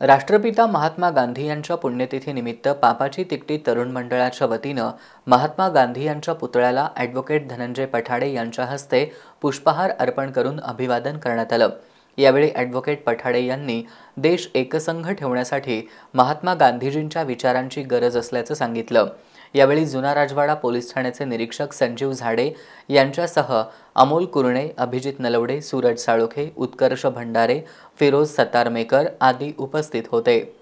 राष्ट्रपिता महात्मा गांधी यांच्या पुण्यतिथीनिमित्त पापाची तिकटी तरुण मंडळाच्या वतीनं महात्मा गांधी यांच्या पुतळ्याला ॲडव्होकेट धनंजय पठाडे यांच्या हस्ते पुष्पहार अर्पण करून अभिवादन करण्यात आलं. यावेळी ॲडव्होकेट पठाडे यांनी देश एकसंघ ठेवण्यासाठी महात्मा गांधीजींच्या विचारांची गरज असल्याचं सांगितलं. यावेळी जुना राजवाडा पोलीस ठाण्याचे निरीक्षक संजीव झाडे यांच्यासह अमोल कुरणे अभिजित नलवडे सूरज साळोखे उत्कर्ष भंडारे फिरोज सतारमेकर आदी उपस्थित होते.